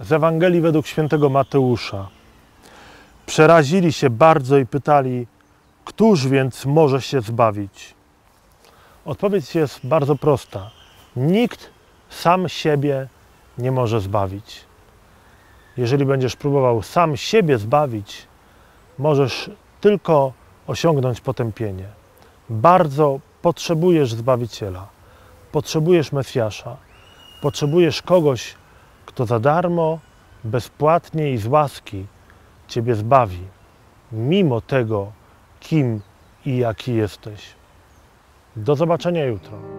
z Ewangelii według świętego Mateusza. Przerazili się bardzo i pytali, któż więc może się zbawić? Odpowiedź jest bardzo prosta. Nikt sam siebie nie może zbawić. Jeżeli będziesz próbował sam siebie zbawić, możesz tylko osiągnąć potępienie. Bardzo potrzebujesz Zbawiciela, potrzebujesz Mesjasza, potrzebujesz kogoś, kto za darmo, bezpłatnie i z łaski Ciebie zbawi, mimo tego, kim i jaki jesteś. Do zobaczenia jutro.